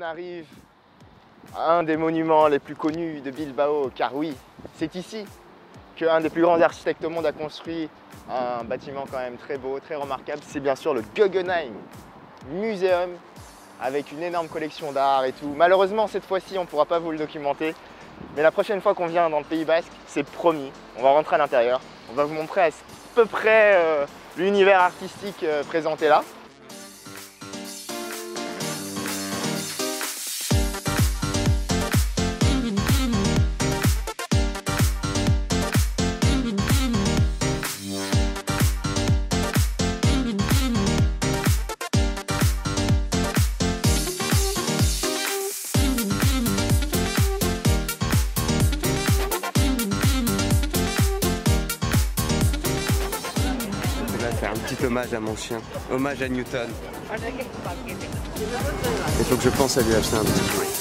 On arrive à un des monuments les plus connus de Bilbao, car oui, c'est ici qu'un des plus grands architectes au monde a construit un bâtiment quand même très beau, très remarquable. C'est bien sûr le Guggenheim Museum avec une énorme collection d'art et tout. Malheureusement, cette fois-ci, on ne pourra pas vous le documenter. Mais la prochaine fois qu'on vient dans le Pays Basque, c'est promis, on va rentrer à l'intérieur. On va vous montrer à peu près euh, l'univers artistique euh, présenté là. Faire un petit hommage à mon chien. Hommage à Newton. Il faut que je pense à lui acheter un petit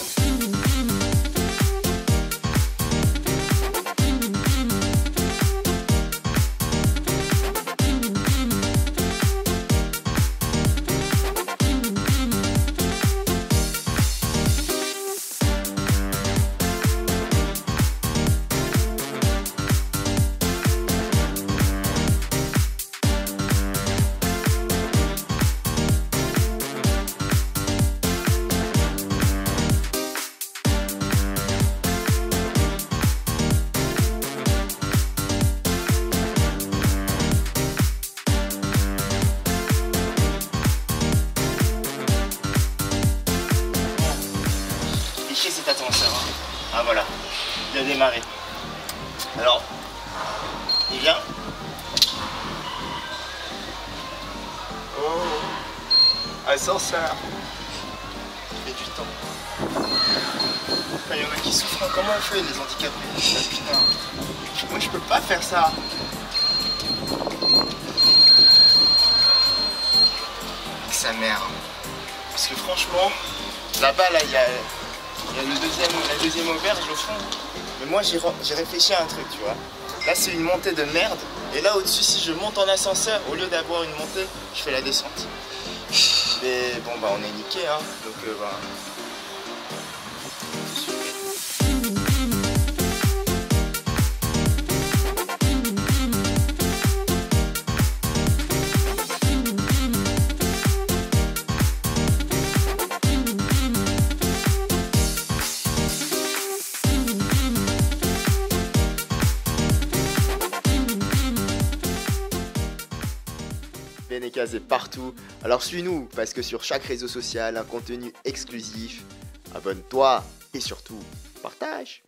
ascenseur. Hein. Ah voilà, il a démarré. Alors, il vient. Oh, ascenseur. Il fait du temps. Il y en a qui souffrent. Comment on fait les handicapés? Putain. Moi je peux pas faire ça. sa mère. Parce que franchement, là-bas, là, il y a il y a le deuxième, la deuxième auberge au fond. Mais moi, j'ai réfléchi à un truc, tu vois. Là, c'est une montée de merde. Et là, au-dessus, si je monte en ascenseur, au lieu d'avoir une montée, je fais la descente. Mais bon, bah, on est niqué, hein. Donc, euh, bah, Benekaz est partout. Alors suis-nous parce que sur chaque réseau social, un contenu exclusif. Abonne-toi et surtout, partage